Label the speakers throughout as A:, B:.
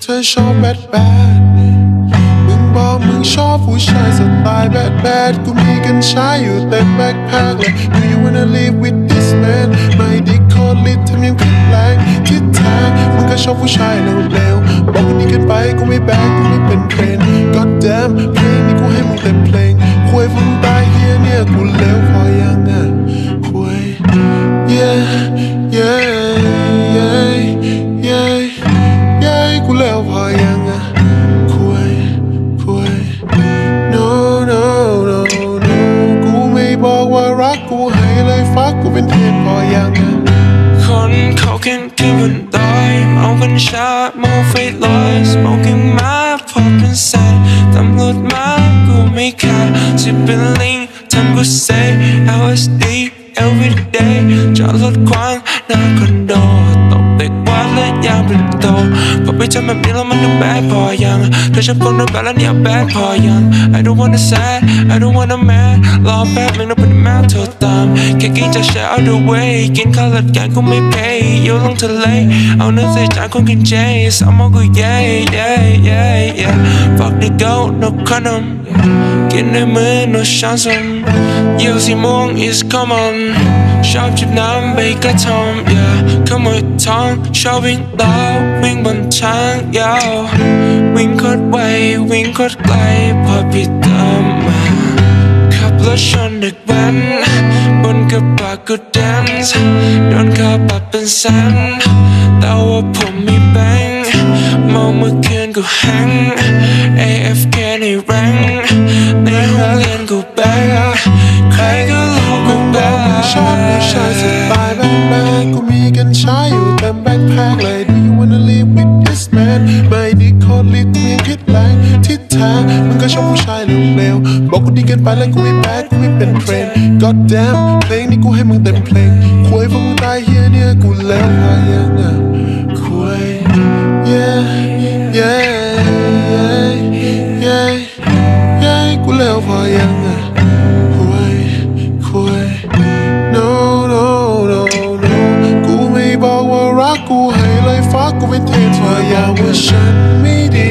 A: เธอชอบแบดแบดมึงบอกมึงชอบผู้ชายสไตล์แบดแบดกูมีกันใช้อยู่เต็มแบ็คแพ็คเลย Do you wanna live with this man ไม่ดิโคลิททำยังผิดแรงทิศทางมึงก็ชอบผู้ชายเร็วๆบอกกูดีเกันไปกูไม่แบกกูไม่เป็นเทรน God damn เพลงนี้กูให้มึงเต็มเพลงคุยฟังตายเฮียเนี่ยกูเลวพอ เป็นเทนพอยัง
B: คนเขาแค่กินบนดอยเมากันชาเมาไฟลอย smoking มาพอเป็นแสนตำรวจมากูไม่ขาดจะเป็นลิงทำกูเซ LSD every day จอดรถขวางหน้าคอนโดตบเด็ก ยามเป็นโตพอไปทำแบบนี้แล้วมันดูแบดพอยังเธอชอบคนดูแบดแล้วเนี่ยแบดพอยัง I don't wanna sad I don't wanna mad รอแป๊บนึงนะเป็นแมวเธอตามแค่กินจะ share out the way กินข้าวหลัดกันกูไม่ pay อยู่ลงทะเลเอาเนื้อใส่จานคนกินเจสามองกู yeah yeah yeah yeah fuck the goat no condom กินในมือ no chance เยี่ยวสีม่วง is common ชอบจิบน้ำใบกระท่อม yeah ขโมยทองชอบวิ่งเต้าวิ่งบนทางยาววิ่งโคตรไววิ่งโคตรไกลพอพี่ตามมาขับรถชนเด็กแว้นบนกระบะกูแดนซ์โดนค่าปรับเป็นแสนแต่ว่าผมมีแบงค์เมาเมื่อคืนกูแฮง AFK ในแรงในห้องเรียนกูแบ
A: ชายสไตล์ bad bad กูมีกัญชาอยู่เต็ม backpack เลย Do you wanna live with this man ไม่ดิโคลิทมีพิษแรงทิศทางมึงก็ชอบผู้ชายเร็วๆบอกกูดีกันไปแล้วกูไม่แบกกูไม่เป็นเทรน God damn เพลงนี้กูให้มึงเต็มเพลงคุยฟังมึงตายเฮียเนี่ยกูแล้วพายังอะคุย yeah yeah yeah กกูให้เลยฟักกูเป็นเทพเธออยากว่าฉันไม่ดี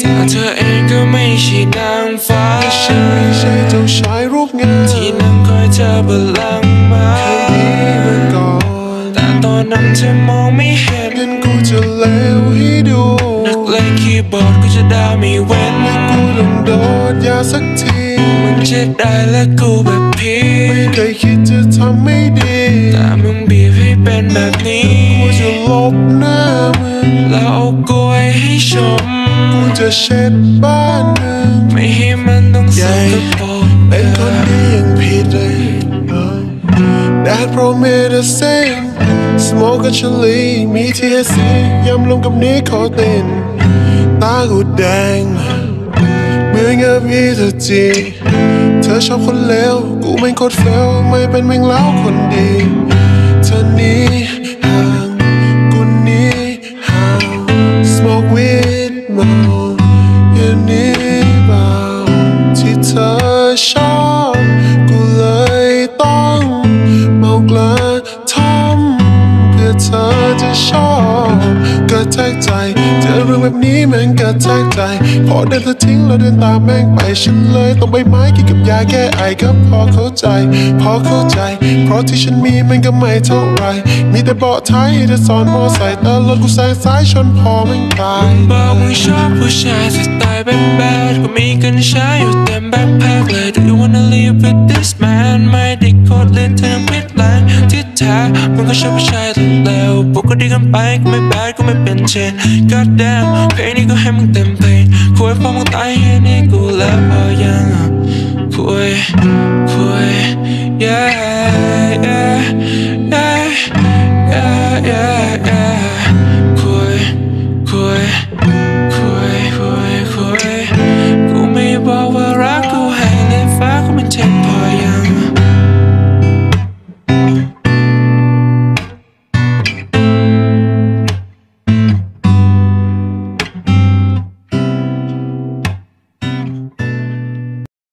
B: แต่เธอเองก็ไม่ใช่นางฟ้า
A: ฉันไม่ใช่เจ้าชายรูปงาม
B: ที่นั่งคอยเธอบนหลังมา
A: ดีมาก่อน
B: แต่ตอนนั้นเธอมองไม่เห็น
A: งั้นกูจะเลวให้ดู
B: นักเลงคีย์บอร์ดก็จะด่าไม่เว้น
A: ให้กูต้องโดดยาสักที
B: มึงจะได้และกูแบบพี่
A: ไม่เคยคิดจะทำไม่ดี
B: แต่มึงบีบให้ เป็นแบบนี้
A: กูจะลบหน้ามึง
B: แล้วเอากลวยให้ชม
A: กูจะเช็ดบ้านมึง
B: ไม่ให้มันต้องสกปรก
A: เป็นคนดียังผิดเลย That promethazine Smoke กับชลีมี THC ยำลงกับนิโคตินตากูแดงเมื่อเงียบยีเธอจีเธอชอบคนเลวกูไม่โคตรเฟลไม่เป็นแมงเล้าคนดี เแทกใจ เจอเรื่องแบบนี้แม่งกระแทกใจ พอเดินเธอทิ้งแล้วเดินตามแม่งไปฉันเลยต้องใบไม้กินกับยาแก้ไอก็พอเข้าใจ พอเข้าใจ เพราะที่ฉันมีมันก็ไม่เท่าไร มีแต่เบาะท้ายให้เธอสอนมอใส่แต่รถกูแซงซ้ายชนพอแม่งตาย
B: บอกมึงชอบผู้ชายสไตล์แบดแบดก็มีกันใช้อยู่เต็มแบ็คแพ็คเลย Do you wanna live with this man ไม่ได้โคตรเล่นเธอพิษแรงที่แท้มึงก็ชอบผู้ชาย ก็ดีกันไปก็ไม่แบดก็ไม่เป็นเชน God damn เพลงนี้ก็ให้มึงเต็มเพลงคุยพอมึงตายให้นี่กูแล้วพอยังคุยคุย yeah